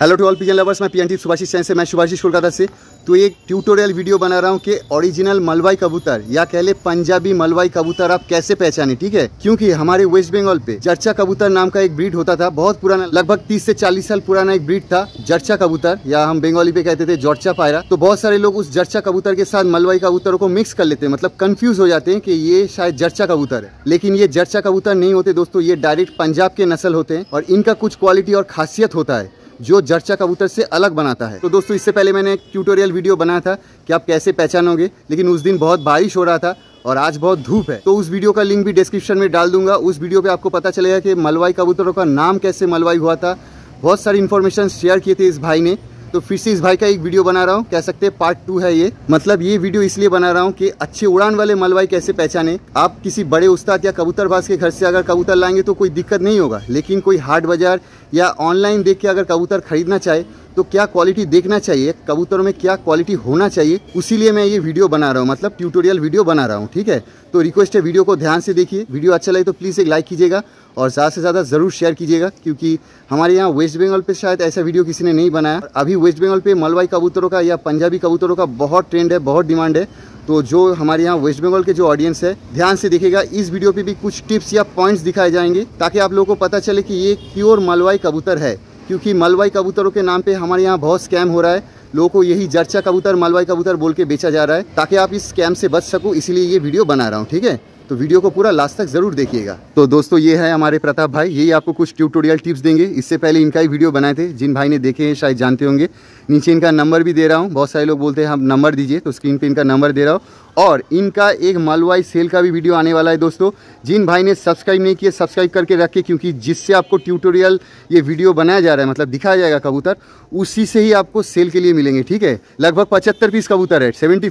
Hello to all pigeon lovers मैं PNT Subhashish Sen से, मैं सुभाषिश कोलकाता से। तो एक ट्यूटोरियल वीडियो बना रहा हूँ कि ओरिजिनल मलवाई कबूतर या कह ले पंजाबी मलवाई कबूतर आप कैसे पहचाने, ठीक है? क्योंकि हमारे वेस्ट बंगाल पे जर्चा कबूतर नाम का एक ब्रीड होता था, बहुत पुराना, लगभग 30 से 40 साल पुराना एक ब्रीड था, जर्चा कबूतर या हम बंगाली पे कहते थे जॉर्चा पायरा। तो बहुत सारे लोग उस जर्चा कबूतर के साथ मलवाई कबूतरों को मिक्स कर लेते हैं मतलब कंफ्यूज हो जाते हैं कि ये शायद जर्चा कबूतर है। लेकिन ये जर्चा कबूतर नहीं होते दोस्तों, ये डायरेक्ट पंजाब के नस्ल होते हैं और इनका कुछ क्वालिटी और खासियत होता है। जो जर्चा कबूतर से अलग बनाता है। तो दोस्तों, इससे पहले मैंने एक ट्यूटोरियल वीडियो बनाया था कि आप कैसे पहचानोगे, लेकिन उस दिन बहुत बारिश हो रहा था और आज बहुत धूप है। तो उस वीडियो का लिंक भी डिस्क्रिप्शन में डाल दूँगा। उस वीडियो पे आपको पता चलेगा कि मलवाई कबूतरों का नाम कैसे मलवाई हुआ था। बहुत सारी इन्फॉर्मेशन शेयर किए थे इस भाई ने। तो फिर से इस भाई का एक वीडियो बना रहा हूँ। कह सकते हैं पार्ट टू है ये। मतलब ये वीडियो इसलिए बना रहा हूँ कि अच्छे उड़ान वाले मलवाई कैसे पहचाने। आप किसी बड़े उस्ताद या कबूतरबाज के घर से अगर कबूतर लाएँगे तो कोई दिक्कत नहीं होगा। लेकिन कोई हाट बाज़ार या ऑनलाइन देख के अगर कबूतर खरीदना चाहे तो क्या क्वालिटी देखना चाहिए? कबूतरों में क्या क्वालिटी होना चाहिए? उसीलिए मैं ये वीडियो बना रहा हूँ मतलब ट्यूटोरियल वीडियो बना रहा हूँ, ठीक है? तो रिक्वेस्ट है वीडियो को ध्यान से देखिए। वीडियो अच्छा लगे तो प्लीज़ एक लाइक कीजिएगा और ज़्यादा से ज़्यादा ज़रूर शेयर कीजिएगा, क्योंकि हमारे यहाँ वेस्ट बंगाल पे शायद ऐसा वीडियो किसी ने नहीं बनाया। अभी वेस्ट बंगाल पे मलवाई कबूतरों का या पंजाबी कबूतरों का बहुत ट्रेंड है, बहुत डिमांड है। तो जो हमारे यहाँ वेस्ट बंगाल के जो ऑडियंस है, ध्यान से देखेगा इस वीडियो पे भी कुछ टिप्स या पॉइंट्स दिखाए जाएँगे, ताकि आप लोगों को पता चले कि ये प्योर मलवाई कबूतर है। क्योंकि मलवाई कबूतरों के नाम पे हमारे यहाँ बहुत स्कैम हो रहा है। लोगों को यही जर्चा कबूतर मलवाई कबूतर बोल के बेचा जा रहा है, ताकि आप इस स्कैम से बच सको, इसलिए ये वीडियो बना रहा हूँ, ठीक है? तो वीडियो को पूरा लास्ट तक ज़रूर देखिएगा। तो दोस्तों, ये है हमारे प्रताप भाई। यही आपको कुछ ट्यूटोरियल टिप्स देंगे। इससे पहले इनका ही वीडियो बनाए थे। जिन भाई ने देखे हैं, शायद जानते होंगे। नीचे इनका नंबर भी दे रहा हूँ। बहुत सारे लोग बोलते हैं हम नंबर दीजिए। तो स्क्रीन पे इनका नंबर दे रहा हूँ। और इनका एक मलवाई सेल का भी वीडियो आने वाला है, दोस्तों। जिन भाई ने सब्सक्राइब नहीं किया सब्सक्राइब करके रखे क्योंकि जिससे आपको ट्यूटोरियल ये वीडियो बनाया जा रहा है मतलब दिखाया जाएगा कबूतर, उसी से ही आपको सेल के लिए मिलेंगे, ठीक है? लगभग पचहत्तर पीस कबूतर है सेवेंटी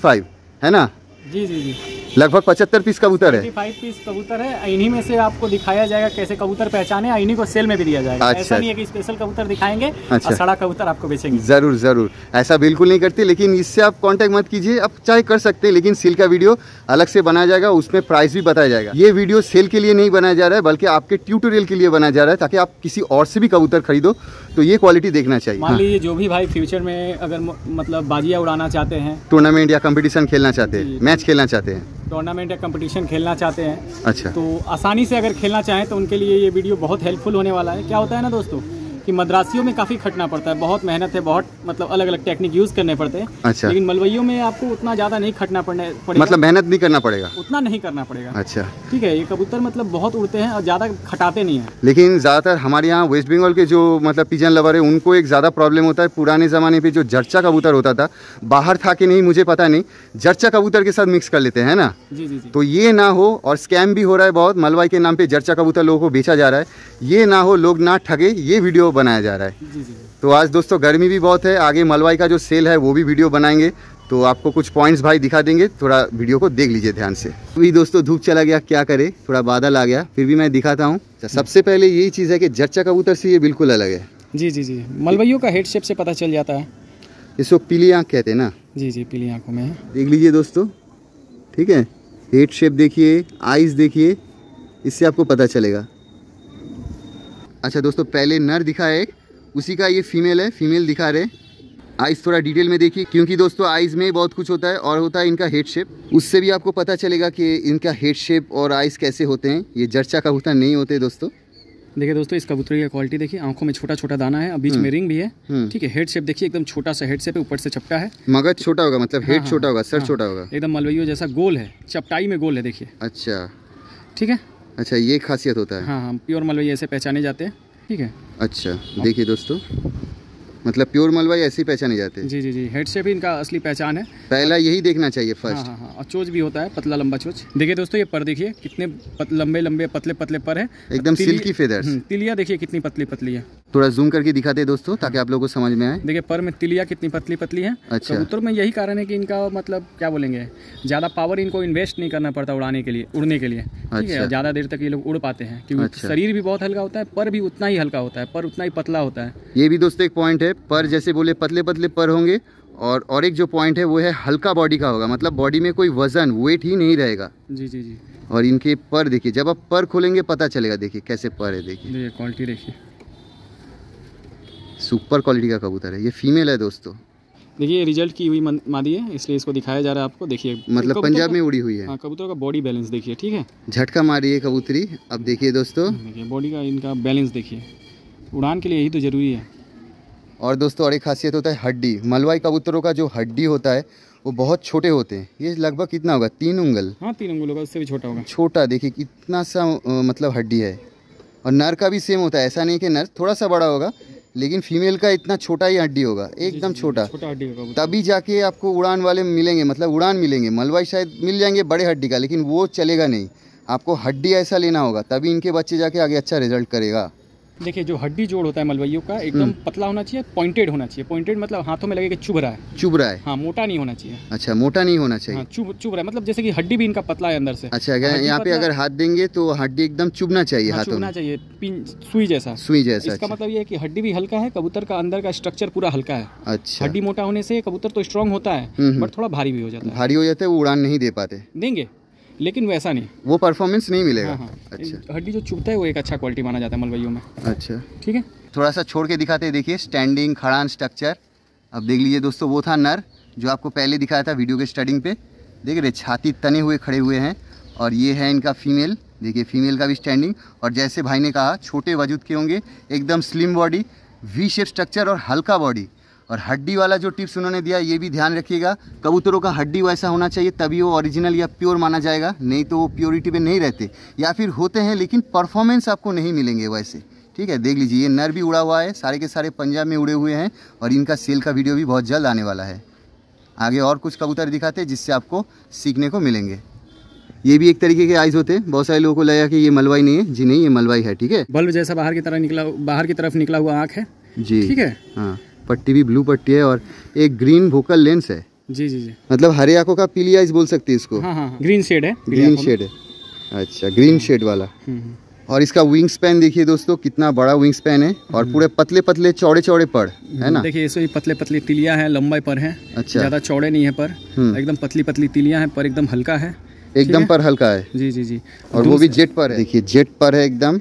है ना? जी जी जी। लगभग पचहत्तर पीस कबूतर है। फाइव पीस कबूतर है। इन्हीं में से आपको दिखाया जाएगा कैसे कबूतर पहचाने इन्हीं को सेल में भी दिया जाएगा। अच्छा, ऐसा नहीं है कि स्पेशल कबूतर दिखाएँगे अच्छा। और सड़ा कबूतर आपको बेचेंगे। ज़रूर ज़रूर। ऐसा बिल्कुल नहीं करते लेकिन इससे आप कांटेक्ट मत कीजिए। आप चाहे कर सकते हैं लेकिन सेल का वीडियो अलग से बनाया जाएगा उसमें प्राइस भी बताया जाएगा। ये वीडियो सेल के लिए नहीं बनाया जा रहा है बल्कि आपके ट्यूटोरियल के लिए बनाया जा रहा है ताकि आप किसी और से भी कबूतर खरीदो। तो ये क्वालिटी देखना चाहिए। मान लीजिए जो भी भाई फ्यूचर में अगर मतलब बाजिया उड़ाना चाहते हैं। टूर्नामेंट या कंपटीशन खेलना चाहते हैं। मैच खेलना चाहते हैं। टूर्नामेंट या कंपटीशन खेलना चाहते हैं। अच्छा। तो आसानी से अगर खेलना चाहें तो उनके लिए ये वीडियो बहुत हेल्पफुल होने वाला है। क्या होता है ना दोस्तों? कि मद्रासियों में काफ़ी खटना पड़ता है। बहुत मेहनत है बहुत मतलब अलग अलग टेक्निक यूज़ करने पड़ते हैं। अच्छा। लेकिन मलवइयों में आपको उतना ज़्यादा नहीं खटना पड़ने पड़ेगा। मतलब मेहनत नहीं करना पड़ेगा? उतना नहीं करना पड़ेगा। अच्छा। ठीक है ये कबूतर मतलब बहुत उड़ते हैं और ज़्यादा खटाते नहीं है। लेकिन ज़्यादातर हमारे यहाँ वेस्ट बंगाल के जो मतलब पिजन लवर है उनको एक ज़्यादा प्रॉब्लम होता है। पुराने ज़माने पे जो जर्चा कबूतर होता था बाहर था कि नहीं मुझे पता नहीं। जर्चा कबूतर के साथ मिक्स कर लेते हैं ना? जी जी जी। तो ये ना हो और स्कैम भी हो रहा है बहुत। मलवाई के नाम पे जर्चा कबूतर लोगों को बेचा जा रहा है। ये ना हो लोग ना ठगे। ये वीडियो बनाया जा रहा है। जी जी तो आज दोस्तों गर्मी भी बहुत है आगे मलवाई का जो सेल है वो भी वीडियो बनाएँगे। तो आपको कुछ पॉइंट्स भाई दिखा देंगे थोड़ा वीडियो को देख लीजिए ध्यान से। अभी दोस्तों धूप चला गया क्या करे? थोड़ा बादल आ गया फिर भी मैं दिखाता हूँ। अच्छा, सबसे पहले यही चीज़ है कि जर्चा कबूतर से ये बिल्कुल अलग है। जी जी जी। मलवइयों का हेड शेप से पता चल जाता है। इसको पीली आँख कहते हैं ना। जी जी पीली आँखों में। देख लीजिए दोस्तों ठीक है? हेड शेप देखिए आइज़ देखिए इससे आपको पता चलेगा। अच्छा दोस्तों पहले नर दिखा है उसी का ये फीमेल है फीमेल दिखा रहे। आइज़ थोड़ा डिटेल में देखिए क्योंकि दोस्तों आइज़ में बहुत कुछ होता है और होता है इनका हेड शेप उससे भी आपको पता चलेगा कि इनका हेड शेप और आइज़ कैसे होते हैं। ये जर्चा कबूतर नहीं होते दोस्तों। देखिए दोस्तों इस कबूतरी की क्वालिटी देखिए आँखों में छोटा छोटा दाना है और बीच में रिंग भी है। हम्म। ठीक है हेड शेप देखिए एकदम छोटा सा हेड शेप है ऊपर से चपटा है। मगज छोटा होगा मतलब हेड हाँ, छोटा होगा सर हाँ। छोटा होगा। एकदम मलवइयों जैसा गोल है चपटाई में गोल है देखिए। अच्छा। ठीक है? अच्छा ये खासियत होता है? हाँ हाँ प्योर मलवाई ऐसे पहचाने जाते हैं ठीक है? अच्छा देखिए दोस्तों मतलब प्योर मलवाई ऐसे ही पहचाने जाते हैं? जी जी जी हेड से ही इनका असली पहचान है। पहला यही देखना चाहिए हाँ फ़र्स्ट हाँ हाँ और चोच भी होता है पतला लंबा चोच। देखिए दोस्तों ये पर देखिए कितने लंबे लंबे पतले पतले पर है। एकदम सिल्की फेदर्स हम्म, तिलिया देखिए कितनी पतली पतली है। थोड़ा जूम करके दिखाते हैं दोस्तों ताकि आप लोगों को समझ में आए। देखिए पर में तिलिया कितनी पतली पतली है। अच्छा। कबूतर में यही कारण है कि इनका मतलब क्या बोलेंगे ज़्यादा पावर इनको इन्वेस्ट नहीं करना पड़ता उड़ाने के लिए उड़ने के लिए। ठीक अच्छा। है ज़्यादा देर तक ये लोग उड़ पाते हैं क्योंकि अच्छा। शरीर भी बहुत हल्का होता है पर भी उतना ही हल्का होता है पर उतना ही पतला होता है। ये भी दोस्तों एक पॉइंट है पर जैसे बोले पतले पतले पर होंगे और और एक जो पॉइंट है वो है हल्का बॉडी का होगा। मतलब बॉडी में कोई वज़न वेट ही नहीं रहेगा। जी जी जी। और इनके पर देखिए जब आप पर खोलेंगे पता चलेगा देखिए कैसे पर है देखिए। देखिए क्वालिटी देखिए। सुपर क्वालिटी का कबूतर है। ये फीमेल है दोस्तों। देखिए ये रिज़ल्ट की हुई मादी है इसलिए इसको दिखाया जा रहा है आपको। देखिए मतलब पंजाब में उड़ी हुई है। हाँ कबूतर का बॉडी बैलेंस देखिए ठीक है? झटका मारी है कबूतरी। अब देखिए दोस्तों। देखिए बॉडी का इनका बैलेंस देखिए। उड़ान के लिए यही तो ज़रूरी है। और दोस्तों और एक खासियत होता है हड्डी। मलवाई कबूतरों का जो हड्डी होता है वो बहुत छोटे होते हैं। ये लगभग कितना होगा? तीन उंगल। हाँ तीन अंगुलों का उससे भी छोटा होगा। छोटा देखिए कितना सा मतलब हड्डी है। और नर का भी सेम होता है। ऐसा नहीं कि नर थोड़ा सा बड़ा होगा लेकिन फीमेल का इतना छोटा ही हड्डी होगा एकदम छोटा। छोटा हड्डी होगा तभी जाके आपको उड़ान वाले मिलेंगे मतलब उड़ान मिलेंगे। मलवाई शायद मिल जाएँगे बड़े हड्डी का लेकिन वो चलेगा नहीं। आपको हड्डी ऐसा लेना होगा तभी इनके बच्चे जाके आगे अच्छा रिज़ल्ट करेगा। देखिए जो हड्डी जोड़ होता है मलबइयों का एकदम हम्म। पतला होना चाहिए पॉइंटेड होना चाहिए। पॉइंटेड मतलब हाथों में लगे कि चुभ रहा है। चुभ रहा है। हाँ मोटा नहीं होना चाहिए। अच्छा मोटा नहीं होना चाहिए। हाँ चुभ चुभ रहा है। मतलब जैसे कि हड्डी भी इनका पतला है अंदर से। अच्छा अगर यहाँ पे अगर हाथ देंगे तो हड्डी एकदम चुभना चाहिए हाँ, चुभना चाहिए सुई जैसा। सुई जैसा इसका अच्छा। मतलब ये है कि हड्डी भी हल्का है कबूतर का अंदर का स्ट्रक्चर पूरा हल्का है। अच्छा। हड्डी मोटा होने से कबूतर तो स्ट्रांग होता है हम्म, हम्म। बट थोड़ा भारी भी हो जाता है। भारी हो जाता है वो उड़ान नहीं दे पाते। देंगे। लेकिन वैसा नहीं। वो परफॉर्मेंस नहीं मिलेगा। हाँ हाँ। अच्छा। हड्डी जो चुभता है वो एक अच्छा क्वालिटी माना जाता है मलबइयों में। अच्छा। ठीक है? थोड़ा सा छोड़ के दिखाते हैं देखिए स्टैंडिंग खड़ान स्ट्रक्चर अब देख लीजिए दोस्तों वो था नर जो आपको पहले दिखाया था वीडियो के स्टार्टिंग पे। देख रहे छाती तने हुए खड़े हुए हैं। और ये है इनका फीमेल देखिए फीमेल का भी स्टैंडिंग और जैसे भाई ने कहा छोटे वजूद के होंगे एकदम slim body V shape structure और हल्का बॉडी और हड्डी वाला जो टिप्स उन्होंने दिया ये भी ध्यान रखिएगा। कबूतरों का हड्डी वैसा होना चाहिए तभी वो ओरिजिनल या प्योर माना जाएगा नहीं तो वो प्योरिटी पे नहीं रहते। या फिर होते हैं लेकिन परफॉर्मेंस आपको नहीं मिलेंगे वैसे। ठीक है देख लीजिए ये नर भी उड़ा हुआ है सारे के सारे पंजाब में उड़े हुए हैं और इनका सेल का वीडियो भी बहुत जल्द आने वाला है। आगे और कुछ कबूतर दिखाते हैं जिससे आपको सीखने को मिलेंगे। ये भी एक तरीके के आइज़ होते हैं। बहुत सारे लोगों को लगा कि ये मलवाई नहीं है। जी नहीं ये मलवाई है ठीक है? बल्ब जैसा बाहर की तरह निकला बाहर की तरफ़ निकला हुआ आँख है। जी। ठीक है? हाँ। पट्टी भी ब्लू पट्टी है और एक ग्रीन वोकल लेंस है। जी जी जी। मतलब हरे आँखों का पीली आइज़ बोल सकते हैं इसको? हाँ हाँ ग्रीन शेड है ग्रीन शेड है। अच्छा ग्रीन शेड वाला। हम्म, हम्म। और इसका विंग स्पैन देखिए दोस्तों कितना बड़ा विंग स्पैन है और पूरे पतले पतले चौड़े चौड़े पड़ है ना? देखिए इसमें पतले पतली तिलियाँ हैं लंबाई पर हैं। अच्छा। ज़्यादा चौड़े नहीं है पर। हम्म। एकदम पतली पतली तिलियाँ हैं पर एकदम हल्का है। एकदम पर हल्का है। जी जी जी। और वो भी जेट पर है। देखिए जेट पर है एकदम।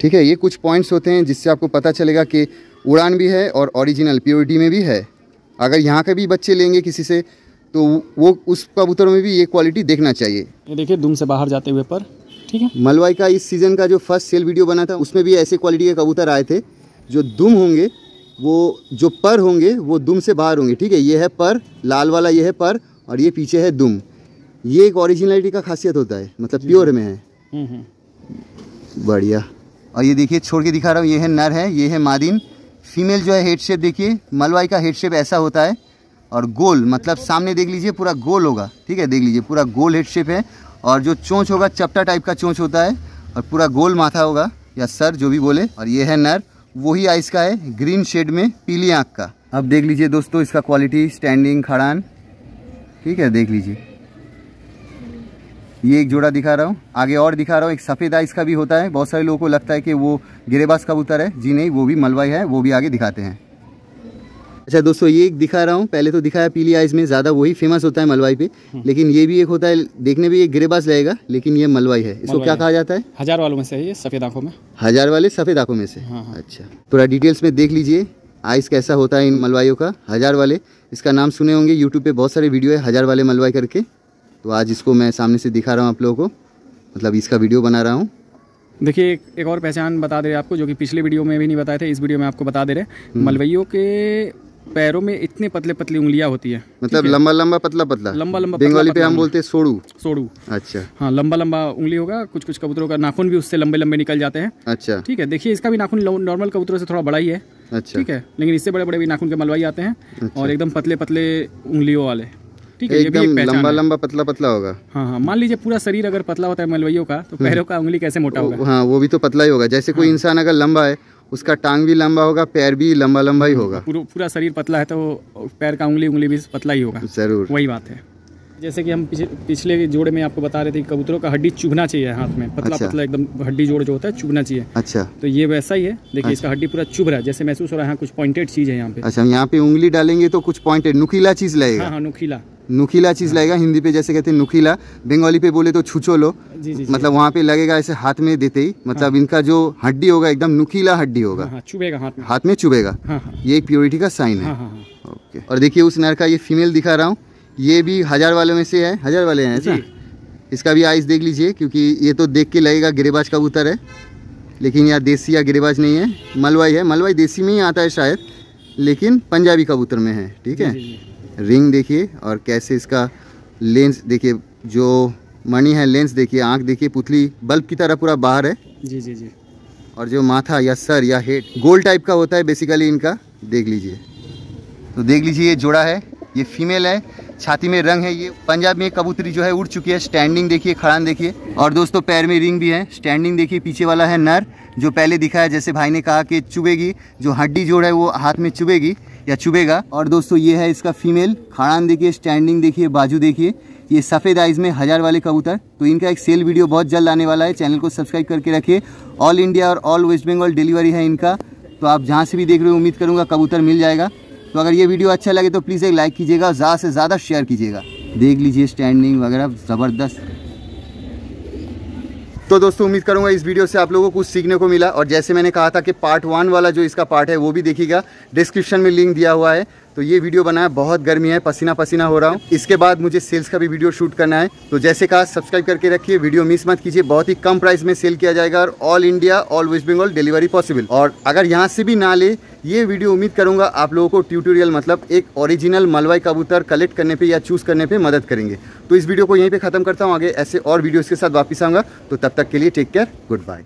ठीक है ये कुछ पॉइंट्स होते हैं जिससे आपको पता चलेगा कि उड़ान भी है और ओरिजिनल प्योरिटी में भी है। अगर यहाँ के भी बच्चे लेंगे किसी से तो वो उस कबूतर में भी ये क्वालिटी देखना चाहिए। ये देखिए दुम से बाहर जाते हुए पर ठीक है? मलवाई का इस सीज़न का जो फ़र्स्ट सेल वीडियो बना था उसमें भी ऐसे क्वालिटी के कबूतर आए थे जो दुम होंगे वो जो पर होंगे वो दुम से बाहर होंगे ठीक है? ये है पर लाल वाला ये है पर और ये पीछे है दुम। ये एक ओरिजिनलिटी का खासियत होता है मतलब प्योर में है। हम्म, हम्म। बढ़िया। और ये देखिए छोड़ के दिखा रहा हूँ ये है नर है ये है मादिन फीमेल जो है हेड शेप देखिए, मलवाई का हेड शेप ऐसा होता है और गोल मतलब सामने देख लीजिए, पूरा गोल होगा, ठीक है, देख लीजिए, पूरा गोल हेड शेप है और जो चोंच होगा, चपटा टाइप का चोंच होता है और पूरा गोल माथा होगा, या सर जो भी बोले, और ये है नर, वही आइस का है ग्रीन शेड में पीली आँख का। अब देख लीजिए दोस्तों, इसका क्वालिटी स्टैंडिंग खड़ान, ठीक है, देख लीजिए। ये एक जोड़ा दिखा रहा हूँ। आगे और दिखा रहा हूँ। एक सफ़ेद आइस का भी होता है। बहुत सारे लोगों को लगता है कि वो गिरेबाज कबूतर है। जी नहीं वो भी मलवाई है वो भी आगे दिखाते हैं। अच्छा दोस्तों ये एक दिखा रहा हूँ। पहले तो दिखाया पीली आइस में। ज़्यादा वही फ़ेमस होता है मलवाई पे। लेकिन ये भी एक होता है। देखने में ये गिरेबाज लगेगा लेकिन ये मलवाई है। इसको क्या कहा जाता है? हज़ार वालों में से है ये सफ़ेद आँखों में। हज़ार वाले सफ़ेद आँखों में से। हाँ, हाँ। अच्छा। थोड़ा डिटेल्स में देख लीजिए। आइस कैसा होता है इन मलवाइयों का? हज़ार वाले। इसका नाम सुने होंगे। यूट्यूब पे बहुत सारे वीडियो है। हज़ार वाले मलवाई करके। तो आज इसको मैं सामने से दिखा रहा हूँ आप लोगों को। मतलब इसका वीडियो बना रहा हूँ। देखिए एक, एक और पहचान बता दे रहे आपको जो कि पिछले वीडियो में भी नहीं बताए थे इस वीडियो में आपको बता दे रहे मलवइयों के पैरों में इतने पतले पतली उंगलियाँ होती है। मतलब लंबा लंबा पतला पतला लंबा लंबा बंगाली पे हम बोलते हैं सोड़ू। सोड़ू। अच्छा। हाँ लंबा लंबा उंगली होगा कुछ कुछ कबूतरों का नाखून भी उससे लंबे लंबे निकल जाते हैं। अच्छा। ठीक है देखिए इसका भी नाखून नॉर्मल कबूतरों से थोड़ा बड़ा ही है। अच्छा। ठीक है लेकिन इससे बड़े बड़े भी नाखून के मलवाई आते हैं और एकदम पतले पतले उंगलियों वाले। ठीक है ये भी एक पहचान लंबा है। लंबा पतला पतला होगा। हाँ हाँ मान लीजिए पूरा शरीर अगर पतला होता है मलवइयों का तो पैरों का उंगली कैसे मोटा होगा? हाँ वो भी तो पतला ही होगा। जैसे कोई इंसान अगर लंबा है उसका टांग भी लंबा होगा पैर भी लंबा लंबा ही होगा। पूरा पूरा शरीर पतला है तो पैर का उंगली उंगली भी पतला ही होगा। ज़रूर। वही बात है। जैसे कि हम पिछ, पिछले जोड़े में आपको बता रहे थे कबूतरों का हड्डी चुभना चाहिए हाथ में पतला अच्छा। पतला एकदम हड्डी जोड़ जो होता है चुभना चाहिए। अच्छा। तो ये वैसा ही है देखिए अच्छा। इसका हड्डी पूरा चुभ रहा है जैसे महसूस हो रहा है हाँ, कुछ पॉइंटेड चीज़ है यहाँ पे। अच्छा यहाँ पे उंगली डालेंगे तो कुछ पॉइंटेड नुकीला चीज़ लगेगा हाँ हाँ नुकीला। नुकीला चीज़ लगेगा हिंदी पे जैसे कहते हैं नुकीला बंगाली पे बोले तो छुचो लो। जी जी मतलब वहाँ पे लगेगा ऐसे हाथ में देते ही मतलब हाँ। इनका जो हड्डी होगा एकदम नुकीला हड्डी होगा। हाँ हाँ चुभेगा हाथ में। हाथ में चुभेगा। हाँ हाँ। ये प्योरिटी का साइन है। हाँ हाँ हाँ। ओके और देखिए उस नर का ये फीमेल दिखा रहा हूँ। ये भी हज़ार वालों में से है हज़ार वाले हैं ऐसा? जी। इसका भी आइस देख लीजिए क्योंकि ये तो देख के लगेगा गिरेबाज कबूतर है। लेकिन यह देसी या गिरेबाज नहीं है। मलवाई है मलवाई देसी में ही आता है शायद लेकिन पंजाबी कबूतर में है ठीक है? रिंग देखिए और कैसे इसका लेंस देखिए जो मणि है लेंस देखिए आँख देखिए पुतली बल्ब की तरह पूरा बाहर है। जी जी जी। और जो माथा या सर या हेड गोल टाइप का होता है बेसिकली इनका देख लीजिए। तो देख लीजिए ये जोड़ा है ये फीमेल है छाती में रंग है ये। पंजाब में कबूतरी जो है उड़ चुकी है। स्टैंडिंग देखिए, खड़ान देखिए। और दोस्तों, पैर में रिंग भी है। स्टैंडिंग देखिए, पीछे वाला है नर, जो पहले दिखा है, जैसे भाई ने कहा कि चुभेगी। जो हड्डी जोड़ है, वो हाथ में चुभेगी या चुभेगा। और दोस्तों, ये है इसका फीमेल खाड़ान देखिए स्टैंडिंग देखिए, बाजू देखिए। ये सफ़ेद आइज़ में हज़ार वाले कबूतर। तो इनका एक सेल वीडियो बहुत जल्द आने वाला है। चैनल को सब्सक्राइब करके रखिए। ऑल इंडिया और ऑल वेस्ट बंगाल डिलीवरी है इनका। तो आप जहाँ से भी देख रहे हो, उम्मीद करूँगा कबूतर मिल जाएगा। तो अगर ये वीडियो अच्छा लगे तो प्लीज़ एक लाइक कीजिएगा और ज़्यादा से ज़्यादा शेयर कीजिएगा। देख लीजिए स्टैंडिंग वगैरह ज़बरदस्त। तो दोस्तों, उम्मीद करूँगा इस वीडियो से आप लोगों को कुछ सीखने को मिला। और जैसे मैंने कहा था कि पार्ट वन वाला जो इसका पार्ट है, वो भी देखिएगा। डिस्क्रिप्शन में लिंक दिया हुआ है। तो ये वीडियो बनाया, बहुत गर्मी है पसीना पसीना हो रहा हूँ। इसके बाद मुझे सेल्स का भी वीडियो शूट करना है। तो जैसे कहा, सब्सक्राइब करके रखिए, वीडियो मिस मत कीजिए। बहुत ही कम प्राइस में सेल किया जाएगा और all India, all West Bengal delivery possible. और अगर यहाँ से भी ना ले, ये वीडियो उम्मीद करूँगा आप लोगों को ट्यूटोरियल मतलब एक ओरिजिनल मलवाई कबूतर कलेक्ट करने पे या चूज़ करने पे मदद करेंगे। तो इस वीडियो को यहीं पे खत्म करता हूँ। आगे ऐसे और वीडियोस के साथ वापस आऊँगा। तो तब तक के लिए टेक केयर, गुड बाय।